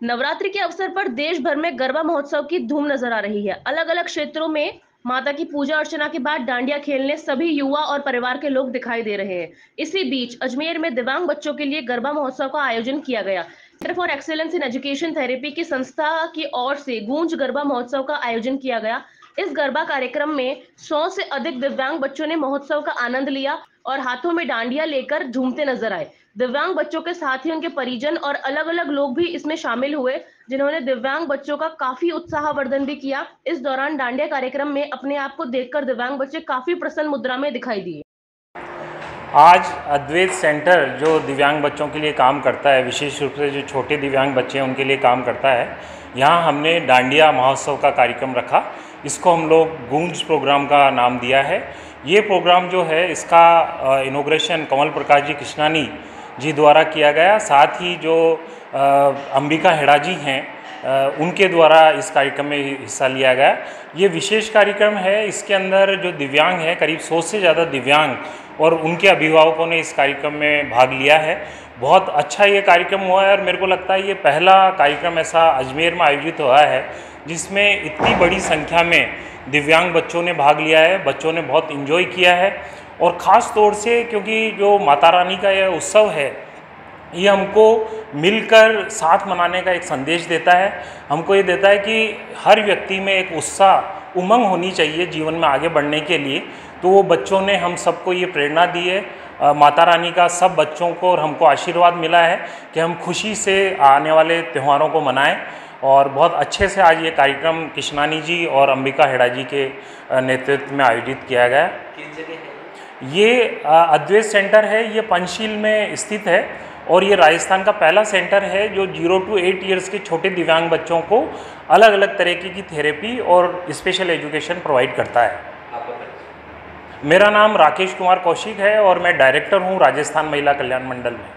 नवरात्रि के अवसर पर देश भर में गरबा महोत्सव की धूम नज़र आ रही है। अलग अलग क्षेत्रों में माता की पूजा अर्चना के बाद डांडिया खेलने सभी युवा और परिवार के लोग दिखाई दे रहे हैं। इसी बीच अजमेर में दिव्यांग बच्चों के लिए गरबा महोत्सव का आयोजन किया गया। Centre for excellence in education therapy की संस्था की ओर से गूंज गरबा महोत्सव का आयोजन किया गया। इस गरबा कार्यक्रम में सौ से अधिक दिव्यांग बच्चों ने महोत्सव का आनंद लिया और हाथों में डांडिया लेकर झूमते नज़र आए। दिव्यांग बच्चों के साथ ही उनके परिजन और अलग अलग लोग भी इसमें शामिल हुए, जिन्होंने दिव्यांग बच्चों का काफ़ी उत्साहवर्धन भी किया। इस दौरान डांडिया कार्यक्रम में अपने आप को देखकर दिव्यांग बच्चे काफ़ी प्रसन्न मुद्रा में दिखाई दिए। आज अद्वैत सेंटर जो दिव्यांग बच्चों के लिए काम करता है, विशेष रूप से जो छोटे दिव्यांग बच्चे हैं, उनके लिए काम करता है। यहाँ हमने डांडिया महोत्सव का कार्यक्रम रखा। इसको हम लोग गूंज प्रोग्राम का नाम दिया है। ये प्रोग्राम जो है, इसका इनोग्रेशन कमल प्रकाश जी कृष्णानी जी द्वारा किया गया। साथ ही जो अंबिका हेड़ा जी हैं उनके द्वारा इस कार्यक्रम में हिस्सा लिया गया। ये विशेष कार्यक्रम है, इसके अंदर जो दिव्यांग है, करीब सौ से ज़्यादा दिव्यांग और उनके अभिभावकों ने इस कार्यक्रम में भाग लिया है। बहुत अच्छा ये कार्यक्रम हुआ है और मेरे को लगता है ये पहला कार्यक्रम ऐसा अजमेर में आयोजित हुआ है, जिसमें इतनी बड़ी संख्या में दिव्यांग बच्चों ने भाग लिया है, बच्चों ने बहुत इन्जॉय किया है। और ख़ास तौर से क्योंकि जो माता रानी का यह उत्सव है ये हमको मिलकर साथ मनाने का एक संदेश देता है। हमको ये देता है कि हर व्यक्ति में एक उत्साह उमंग होनी चाहिए जीवन में आगे बढ़ने के लिए। तो वो बच्चों ने हम सबको ये प्रेरणा दी है। माता रानी का सब बच्चों को और हमको आशीर्वाद मिला है कि हम खुशी से आने वाले त्योहारों को मनाएँ। और बहुत अच्छे से आज ये कार्यक्रम कृष्णानी जी और अंबिका हेड़ा जी के नेतृत्व में आयोजित किया गया। है? ये अद्वैत सेंटर है। ये पंचशील में स्थित है। और ये राजस्थान का पहला सेंटर है जो ज़ीरो टू एट ईयर्स के छोटे दिव्यांग बच्चों को अलग अलग तरीके की थेरेपी और स्पेशल एजुकेशन प्रोवाइड करता है। मेरा नाम राकेश कुमार कौशिक है और मैं डायरेक्टर हूँ राजस्थान महिला कल्याण मंडल में।